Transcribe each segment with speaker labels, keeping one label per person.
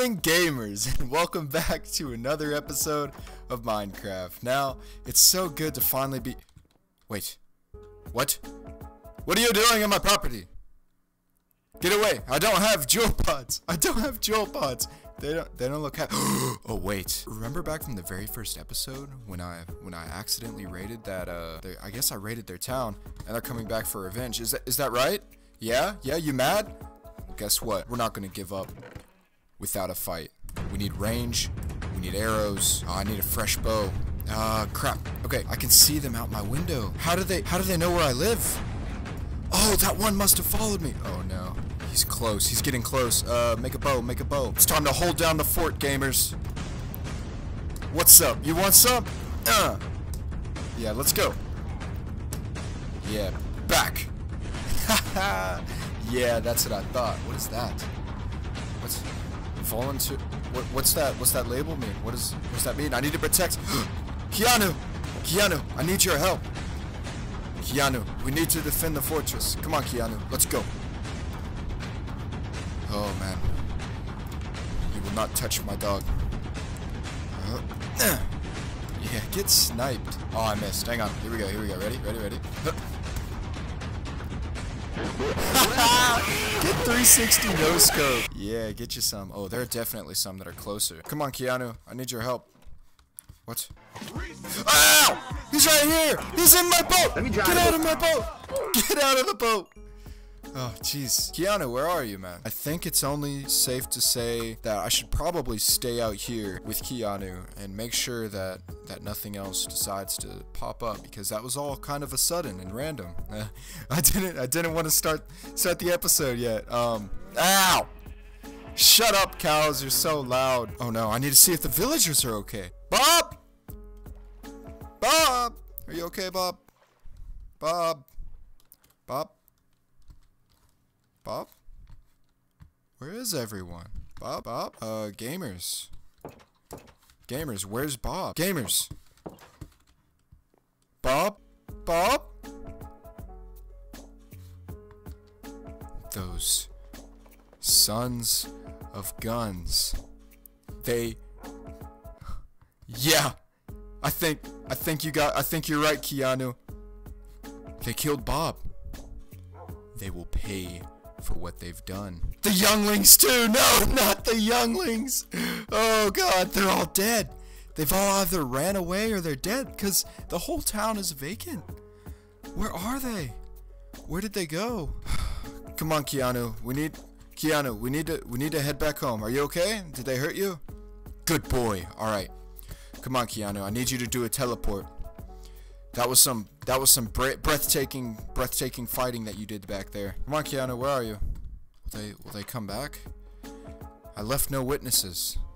Speaker 1: morning, gamers, and welcome back to another episode of Minecraft. Now, it's so good to finally be. Wait. What? What are you doing on my property? Get away! I don't have Juul pods. I don't have Juul pods. They don't. They don't look. Ha oh wait. Remember back from the very first episode when I when I accidentally raided that? Uh, I guess I raided their town, and they're coming back for revenge. Is that is that right? Yeah. Yeah. You mad? Guess what? We're not gonna give up without a fight. We need range. We need arrows. Oh, I need a fresh bow. Ah, uh, crap. Okay, I can see them out my window. How do they? How do they know where I live? Oh, that one must have followed me. Oh no. He's close. He's getting close. Uh, make a bow. Make a bow. It's time to hold down the fort, gamers. What's up? You want some? Uh. Yeah, let's go. Yeah, back. yeah, that's what I thought. What is that? What's to? What, what's that? What's that label mean? What does what's that mean? I need to protect. Keanu, Keanu, I need your help. Keanu, we need to defend the fortress. Come on, Keanu, let's go. Oh man, you will not touch my dog. Uh, yeah, get sniped. Oh, I missed. Hang on. Here we go. Here we go. Ready? Ready? Ready? get 360 no scope. Yeah, get you some. Oh, there are definitely some that are closer. Come on, Keanu. I need your help. What? Ow! He's right here! He's in my boat! Get out of my boat! Get out of the boat! Oh, jeez. Keanu, where are you, man? I think it's only safe to say that I should probably stay out here with Keanu and make sure that, that nothing else decides to pop up because that was all kind of a sudden and random. Uh, I didn't I didn't want to start start the episode yet. Um, ow! Shut up, cows. You're so loud. Oh no, I need to see if the villagers are okay. Bob! Bob! Are you okay, Bob? Bob? Bob? Bob? Where is everyone? Bob? Bob? Uh, gamers. Gamers, where's Bob? Gamers! Bob? Bob? Those sons of guns. They... Yeah! I think... I think you got... I think you're right, Keanu. They killed Bob. They will pay for what they've done. The younglings too! No, not the younglings! Oh god, they're all dead. They've all either ran away or they're dead because the whole town is vacant. Where are they? Where did they go? Come on, Keanu. We need Keanu, we need to we need to head back home. Are you okay? Did they hurt you? Good boy. All right. Come on, Keanu. I need you to do a teleport. That was some that was some breathtaking breathtaking fighting that you did back there. Come on, Keanu, where are you? Will they will they come back? I left no witnesses.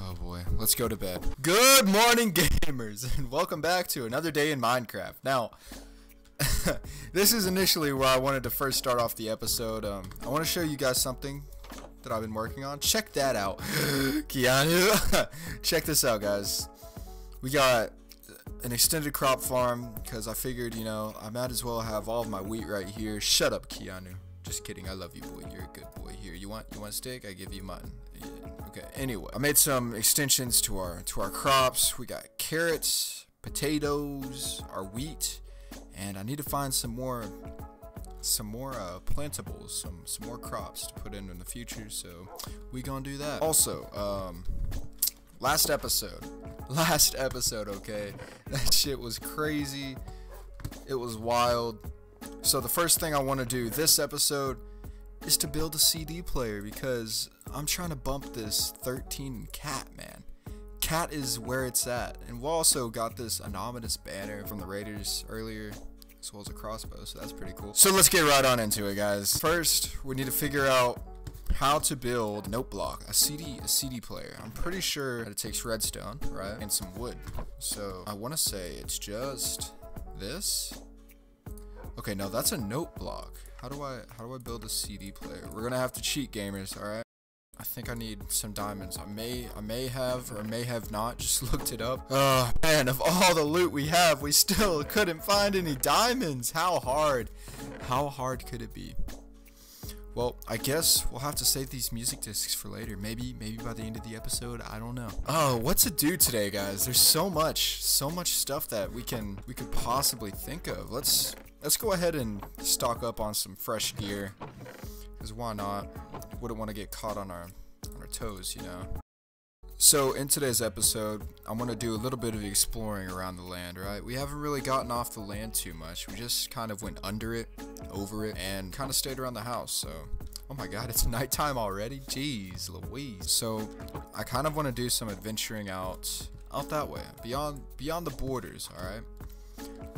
Speaker 1: Oh boy, let's go to bed. Good morning, gamers, and welcome back to another day in Minecraft. Now, this is initially where I wanted to first start off the episode. Um, I want to show you guys something that I've been working on. Check that out, Keanu. Check this out, guys we got an extended crop farm because I figured, you know, I might as well have all of my wheat right here. Shut up, Keanu. Just kidding. I love you, boy. You're a good boy. Here, you want you want steak? I give you mutton. Okay. Anyway, I made some extensions to our to our crops. We got carrots, potatoes, our wheat, and I need to find some more some more uh, plantables, some some more crops to put in in the future. So we gonna do that. Also, um, last episode last episode, okay? That shit was crazy. It was wild. So the first thing I want to do this episode is to build a CD player because I'm trying to bump this 13 cat, man. Cat is where it's at. And we also got this anonymous banner from the Raiders earlier as well as a crossbow, so that's pretty cool. So let's get right on into it, guys. First, we need to figure out how to build note block a CD a CD player I'm pretty sure that it takes redstone right and some wood so I want to say it's just this okay no that's a note block how do I how do I build a CD player we're gonna have to cheat gamers all right I think I need some diamonds. I may, I may have, or may have not. Just looked it up. Oh man, of all the loot we have, we still couldn't find any diamonds. How hard? How hard could it be? Well, I guess we'll have to save these music discs for later. Maybe, maybe by the end of the episode. I don't know. Oh, what to do today, guys? There's so much, so much stuff that we can, we could possibly think of. Let's, let's go ahead and stock up on some fresh gear. Cause why not? Wouldn't want to get caught on our, on our toes, you know. So, in today's episode, I'm going to do a little bit of exploring around the land, right? We haven't really gotten off the land too much. We just kind of went under it, over it, and kind of stayed around the house. So, oh my god, it's nighttime already? Jeez Louise. So, I kind of want to do some adventuring out out that way, beyond beyond the borders, all right?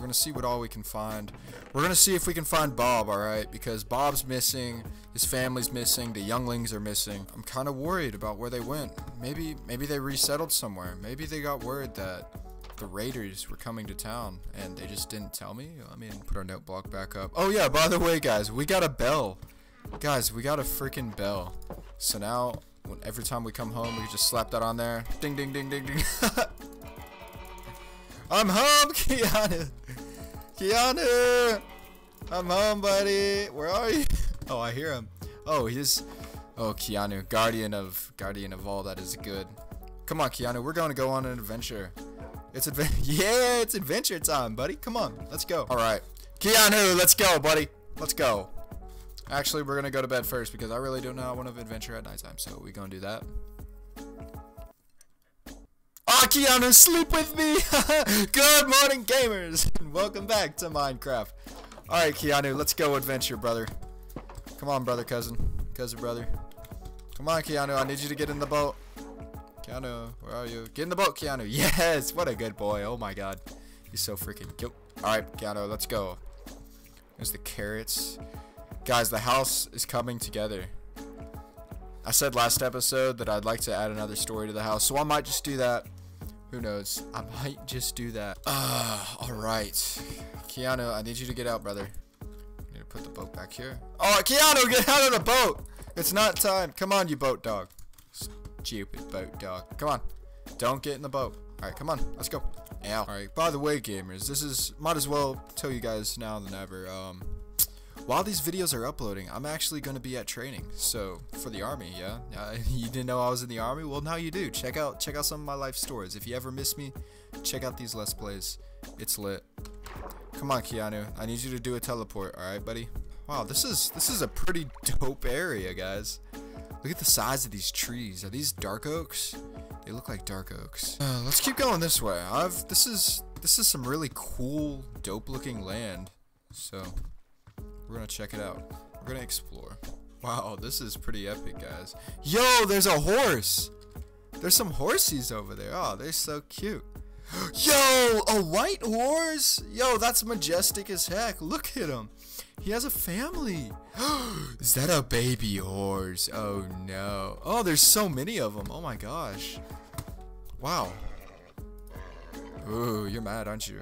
Speaker 1: We're gonna see what all we can find. We're gonna see if we can find Bob, alright? Because Bob's missing, his family's missing, the younglings are missing. I'm kinda worried about where they went. Maybe maybe they resettled somewhere. Maybe they got word that the raiders were coming to town and they just didn't tell me. I mean, put our note block back up. Oh yeah, by the way, guys, we got a bell. Guys, we got a freaking bell. So now, every time we come home, we just slap that on there. Ding, ding, ding, ding, ding. I'm home, Keanu. Keanu! I'm home, buddy. Where are you? Oh, I hear him. Oh, he's... Oh, Keanu, guardian of guardian of all that is good. Come on, Keanu, we're going to go on an adventure. It's adventure. yeah, it's adventure time, buddy. Come on, let's go. All right, Keanu, let's go, buddy. Let's go. Actually, we're gonna go to bed first because I really do not want to adventure at nighttime, so we're gonna do that. Keanu, sleep with me! Good morning, gamers! Welcome back to Minecraft. Alright, Keanu, let's go adventure, brother. Come on, brother, cousin. Cousin, brother. Come on, Keanu, I need you to get in the boat. Keanu, where are you? Get in the boat, Keanu. Yes! What a good boy. Oh my god. He's so freaking cute. Alright, Keanu, let's go. There's the carrots. Guys, the house is coming together. I said last episode that I'd like to add another story to the house, so I might just do that who knows? I might just do that. Uh, alright. Keanu, I need you to get out, brother. I need to put the boat back here. Oh, Keanu, get out of the boat! It's not time. Come on, you boat dog. Stupid boat dog. Come on. Don't get in the boat. Alright, come on. Let's go. Ow. Alright, by the way, gamers, this is, might as well tell you guys now than ever, um, while these videos are uploading, I'm actually going to be at training. So for the army, yeah. Uh, you didn't know I was in the army? Well, now you do. Check out check out some of my life stories. If you ever miss me, check out these let's plays. It's lit. Come on, Keanu. I need you to do a teleport. All right, buddy. Wow, this is this is a pretty dope area, guys. Look at the size of these trees. Are these dark oaks? They look like dark oaks. Uh, let's keep going this way. I've this is this is some really cool, dope looking land. So we're gonna check it out. We're gonna explore. Wow, this is pretty epic, guys. Yo, there's a horse! There's some horsies over there. Oh, they're so cute. Yo, a white horse? Yo, that's majestic as heck. Look at him. He has a family. Is that a baby horse? Oh no. Oh, there's so many of them. Oh my gosh. Wow. Ooh, you're mad, aren't you?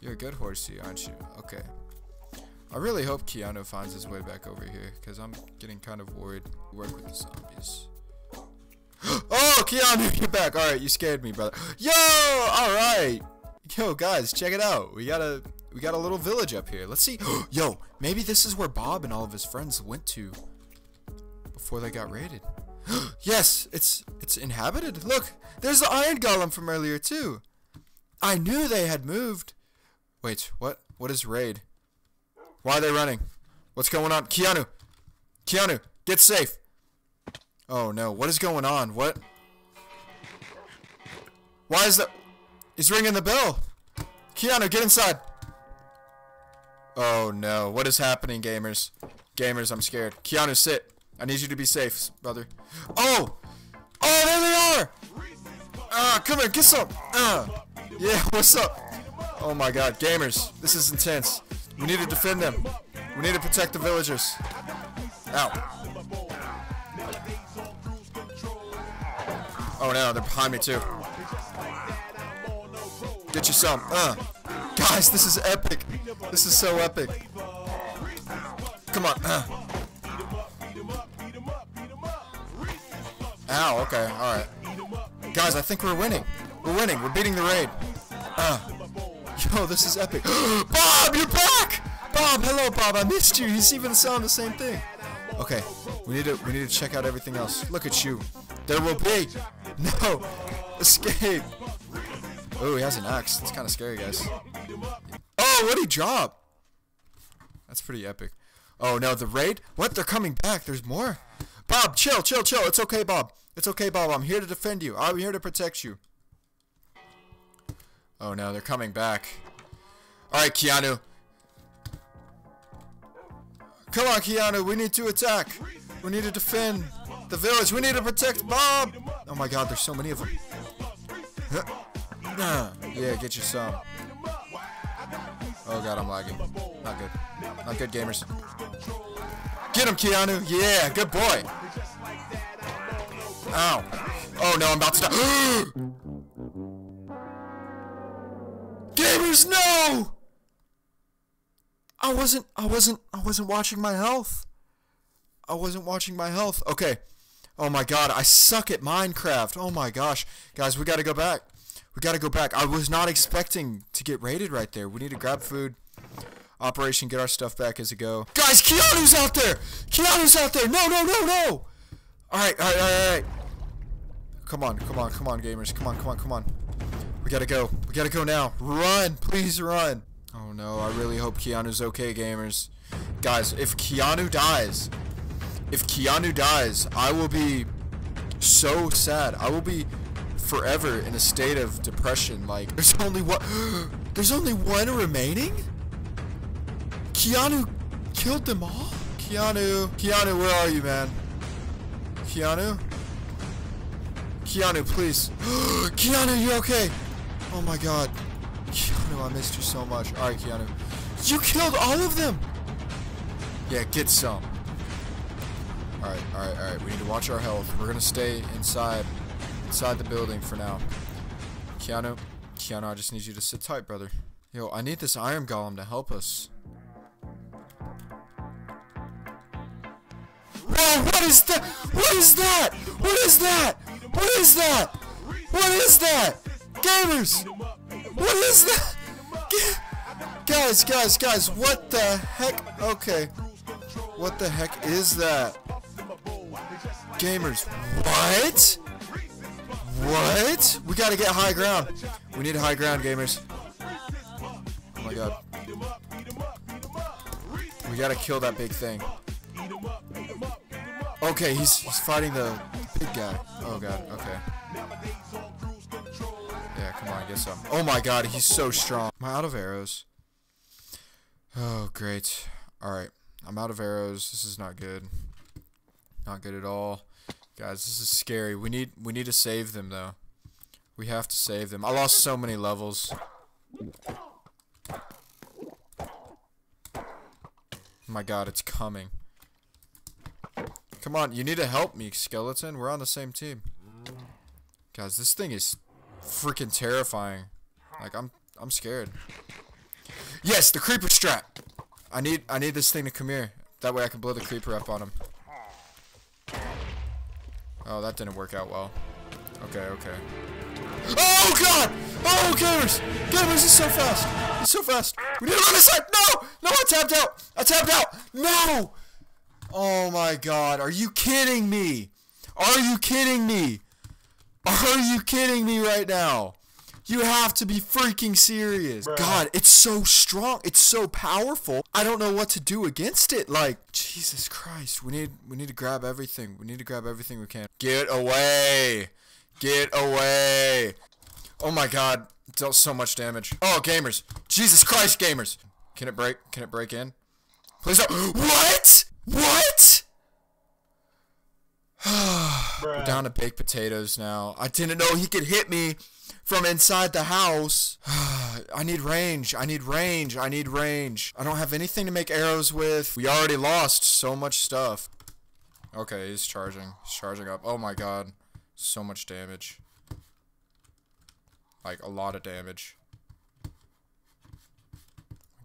Speaker 1: You're a good horsey, aren't you? Okay. I really hope Keanu finds his way back over here, because I'm getting kind of worried. Work with the zombies. oh, Keanu, you're back. Alright, you scared me, brother. Yo! Alright! Yo, guys, check it out. We got a we got a little village up here. Let's see. Yo, maybe this is where Bob and all of his friends went to before they got raided. yes, it's it's inhabited. Look, there's the iron golem from earlier too. I knew they had moved. Wait, what? What is raid? Why are they running? What's going on? Keanu! Keanu, get safe! Oh no, what is going on? What? Why is that? He's ringing the bell! Keanu, get inside! Oh no, what is happening, gamers? Gamers, I'm scared. Keanu, sit. I need you to be safe, brother. Oh! Oh, there they are! Ah, uh, come here, get some! Uh, yeah, what's up? Oh my god, gamers, this is intense. We need to defend them. We need to protect the villagers. Ow. Oh no, they're behind me too. Get you some. Uh. Guys, this is epic. This is so epic. Come on. Uh. Ow, okay, alright. Guys, I think we're winning. We're winning. We're beating the raid. Uh. Yo, this is epic. Bob, you're! Bob, hello, Bob. I missed you. He's even saying the same thing. Okay, we need to we need to check out everything else. Look at you. There will be no escape. Oh, he has an axe. It's kind of scary, guys. Oh, what he drop? That's pretty epic. Oh no, the raid? What? They're coming back. There's more. Bob, chill, chill, chill. It's okay, Bob. It's okay, Bob. I'm here to defend you. I'm here to protect you. Oh no, they're coming back. Alright, Keanu. Come on, Keanu. We need to attack. We need to defend the village. We need to protect Bob. Oh my god, there's so many of them. Yeah, get you some. Oh god, I'm lagging. Not good. Not good, gamers. Get him, Keanu. Yeah, good boy. Ow. Oh no, I'm about to die. gamers, no! I wasn't, I wasn't, I wasn't watching my health. I wasn't watching my health. Okay. Oh my god, I suck at Minecraft. Oh my gosh. Guys, we gotta go back. We gotta go back. I was not expecting to get raided right there. We need to grab food. Operation get our stuff back as a go. Guys, Keanu's out there! Keanu's out there! No, no, no, no! Alright, alright, alright, alright. Come on, come on, come on, gamers. Come on, come on, come on. We gotta go. We gotta go now. Run! Please run! Oh no, I really hope Keanu's okay, gamers. Guys, if Keanu dies, if Keanu dies, I will be so sad. I will be forever in a state of depression. Like, there's only one. there's only one remaining. Keanu killed them all. Keanu, Keanu, where are you, man? Keanu, Keanu, please. Keanu, you okay? Oh my God, I missed you so much. All right, Keanu, you killed all of them. Yeah, get some. Alright, alright, alright. We need to watch our health. We're gonna stay inside inside the building for now. Keanu, Keanu, I just need you to sit tight, brother. Yo, I need this Iron Golem to help us. Whoa, what is that? What is that? What is that? What is that? What is that? Gamers! What is that? Guys, guys, guys, what the heck? Okay. What the heck is that? Gamers, what? What? We gotta get high ground. We need high ground, gamers. Oh my god. We gotta kill that big thing. Okay, he's, he's fighting the big guy. Oh god, okay. Yeah, come on, get some. Oh my god, he's so strong. Am I out of arrows? Oh, great. Alright, I'm out of arrows. This is not good. Not good at all. Guys, this is scary. We need we need to save them though. We have to save them. I lost so many levels. Oh my god, it's coming. Come on, you need to help me, skeleton. We're on the same team. Guys, this thing is freaking terrifying. Like I'm I'm scared. Yes, the creeper strat. I need I need this thing to come here. That way I can blow the creeper up on him. Oh, that didn't work out well. Okay, okay. Oh god! Oh gamers! Gamers is so fast! He's so fast! We need to run aside! No! No, I tapped out! I tapped out! No! Oh my god, are you kidding me? Are you kidding me? Are you kidding me right now? You have to be freaking serious. Bruh. God, it's so strong. It's so powerful. I don't know what to do against it. Like, Jesus Christ. We need we need to grab everything. We need to grab everything we can. Get away. Get away. Oh my god. Dealt so much damage. Oh, gamers. Jesus Christ, gamers. Can it break? Can it break in? Please don't. What? What? We're down to baked potatoes now. I didn't know he could hit me from inside the house. I need range. I need range. I need range. I don't have anything to make arrows with. We already lost so much stuff. Okay, he's charging. He's charging up. Oh my god. So much damage. Like, a lot of damage.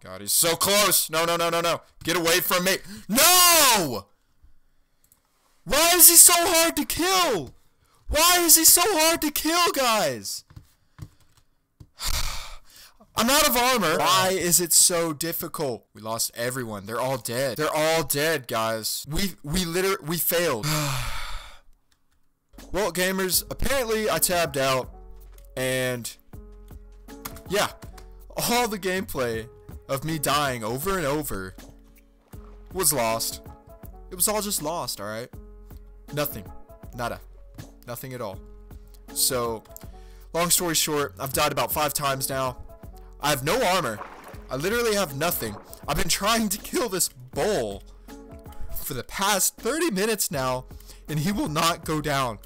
Speaker 1: God, he's so close! No, no, no, no, no! Get away from me! No! Why is he so hard to kill? Why is he so hard to kill, guys? I'm out of armor. Why is it so difficult? We lost everyone. They're all dead. They're all dead, guys. We we literally we failed. well, gamers, apparently I tabbed out and yeah, all the gameplay of me dying over and over was lost. It was all just lost, alright? Nothing. Nada. Nothing at all. So, long story short, I've died about five times now. I have no armor. I literally have nothing. I've been trying to kill this bull for the past 30 minutes now, and he will not go down.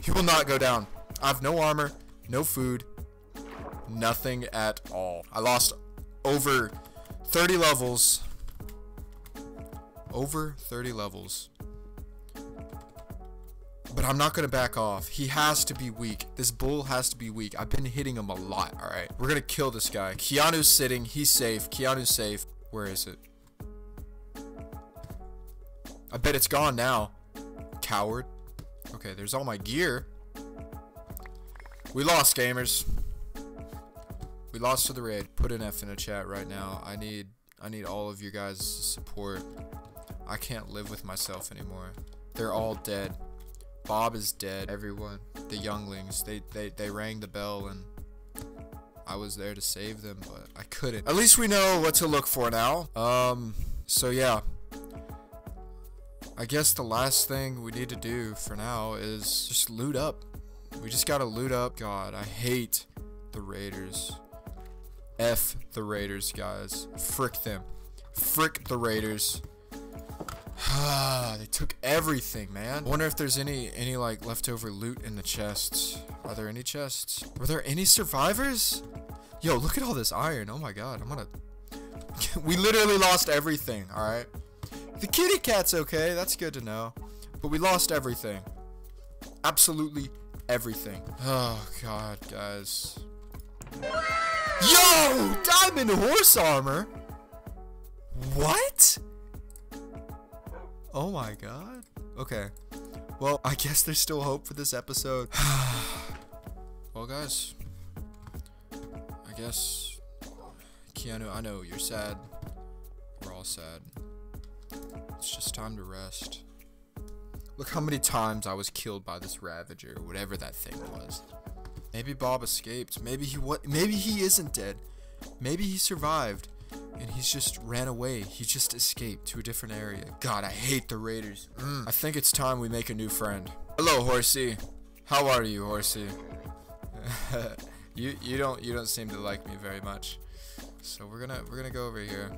Speaker 1: He will not go down. I have no armor, no food, nothing at all. I lost over 30 levels. Over 30 levels. But I'm not going to back off. He has to be weak. This bull has to be weak. I've been hitting him a lot, alright? We're going to kill this guy. Keanu's sitting. He's safe. Keanu's safe. Where is it? I bet it's gone now. Coward. Okay, there's all my gear. We lost, gamers. We lost to the raid. Put an F in the chat right now. I need I need all of you guys' support. I can't live with myself anymore. They're all dead. Bob is dead. Everyone. The younglings. They they, they rang the bell and I was there to save them, but I couldn't. At least we know what to look for now. Um so yeah. I guess the last thing we need to do for now is just loot up. We just gotta loot up. God, I hate the Raiders. F the Raiders, guys. Frick them. Frick the Raiders. they took everything, man. I wonder if there's any any like leftover loot in the chests. Are there any chests? Were there any survivors? Yo, look at all this iron. Oh my god, I'm gonna. we literally lost everything. All right. The kitty cat's okay. That's good to know. But we lost everything. Absolutely everything. Oh god, guys. Yo! Diamond horse armor? What? Oh my god. Okay. Well, I guess there's still hope for this episode. well, guys. I guess. Keanu, I know you're sad. We're all sad. It's just time to rest. Look how many times I was killed by this Ravager, whatever that thing was. Maybe Bob escaped. Maybe he what? Maybe he isn't dead. Maybe he survived, and he's just ran away. He just escaped to a different area. God, I hate the Raiders. Mm. I think it's time we make a new friend. Hello, Horsey. How are you, Horsey? you you don't you don't seem to like me very much. So we're gonna we're gonna go over here.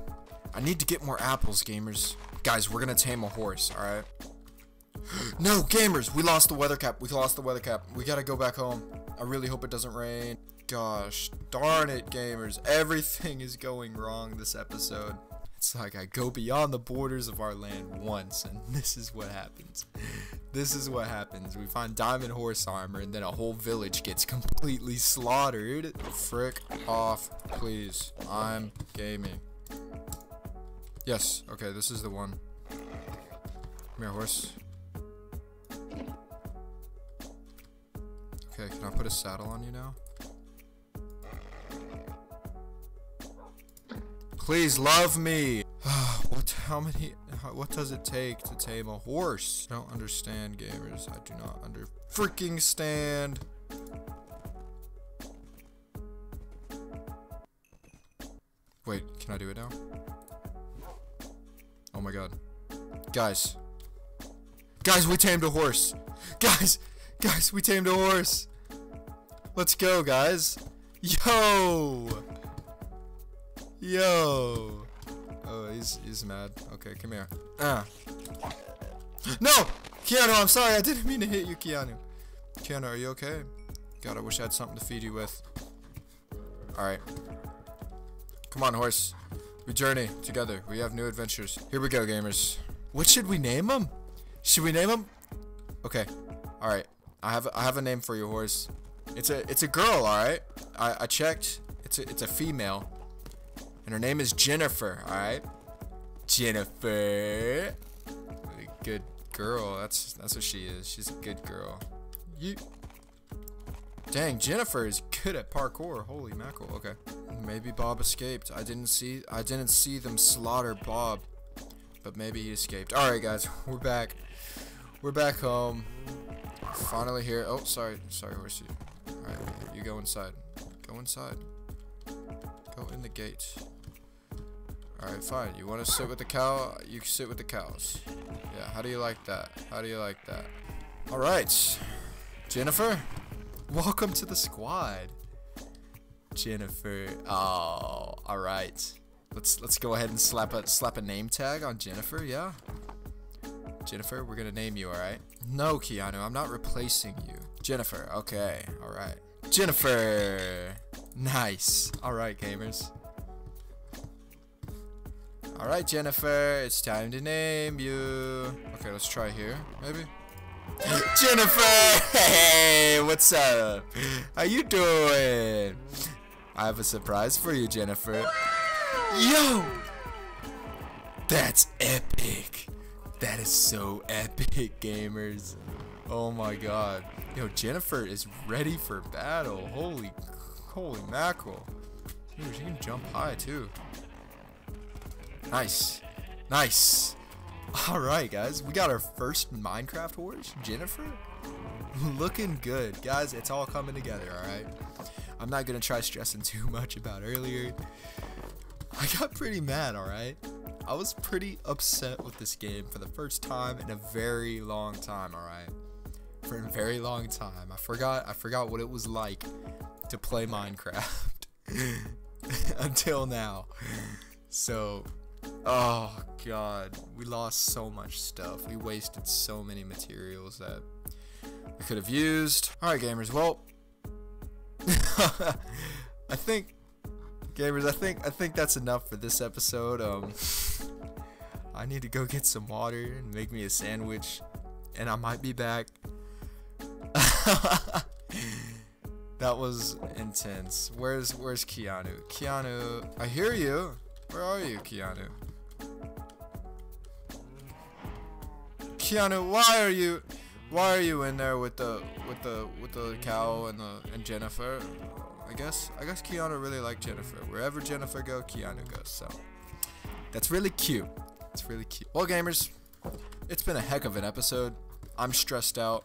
Speaker 1: I need to get more apples, gamers. Guys, we're gonna tame a horse. All right. no, gamers, we lost the weather cap. We lost the weather cap. We gotta go back home. I really hope it doesn't rain. Gosh, darn it, gamers. Everything is going wrong this episode. It's like I go beyond the borders of our land once, and this is what happens. This is what happens. We find diamond horse armor, and then a whole village gets completely slaughtered. Frick off, please. I'm gaming. Yes, okay, this is the one. Come here, horse. Okay, can I put a saddle on you now? Please love me. what? How many? How, what does it take to tame a horse? I don't understand, gamers. I do not under freaking stand. Wait, can I do it now? Oh my god. Guys. Guys, we tamed a horse. Guys, Guys, we tamed a horse. Let's go, guys. Yo! Yo! Oh, he's he's mad. Okay, come here. Ah. No! Keanu, I'm sorry. I didn't mean to hit you, Keanu. Keanu, are you okay? God, I wish I had something to feed you with. Alright. Come on, horse. We journey together. We have new adventures. Here we go, gamers. What should we name him? Should we name him? Okay. Alright. I have I have a name for your horse. It's a it's a girl, all right. I, I checked. It's a it's a female, and her name is Jennifer. All right, Jennifer. Good girl. That's that's what she is. She's a good girl. You. Dang, Jennifer is good at parkour. Holy mackerel. Okay. Maybe Bob escaped. I didn't see I didn't see them slaughter Bob. But maybe he escaped. Alright guys, we're back. We're back home. Finally here. Oh, sorry. Sorry, horsey. Alright, you go inside. Go inside. Go in the gate. Alright, fine. You want to sit with the cow? You sit with the cows. Yeah, how do you like that? How do you like that? Alright. Jennifer, welcome to the squad. Jennifer. Oh, alright. Let's let's go ahead and slap a slap a name tag on Jennifer, yeah? Jennifer, we're gonna name you, alright? No, Keanu, I'm not replacing you. Jennifer, okay, alright. Jennifer! Nice. Alright, gamers. Alright, Jennifer, it's time to name you. Okay, let's try here, maybe? Jennifer! Hey, what's up? How you doing? I have a surprise for you, Jennifer. Yo! That's epic. That is so epic, gamers. Oh my god. Yo, Jennifer is ready for battle. Holy, holy mackerel. Dude, she can jump high too. Nice. Nice. Alright, guys. We got our first Minecraft horse, Jennifer. Looking good. Guys, it's all coming together, alright? I'm not going to try stressing too much about earlier. I got pretty mad, alright? I was pretty upset with this game for the first time in a very long time, alright? For a very long time. I forgot I forgot what it was like to play Minecraft until now. So, oh god, we lost so much stuff. We wasted so many materials that we could have used. Alright gamers, well I think gamers, I think I think that's enough for this episode. Um I need to go get some water and make me a sandwich and I might be back. that was intense. Where's where's Keanu? Keanu, I hear you. Where are you, Keanu? Keanu, why are you why are you in there with the with the with the cow and the and Jennifer? I guess I guess Keanu really liked Jennifer. Wherever Jennifer go, Keanu goes. So that's really cute. It's really cute. Well, gamers, it's been a heck of an episode. I'm stressed out,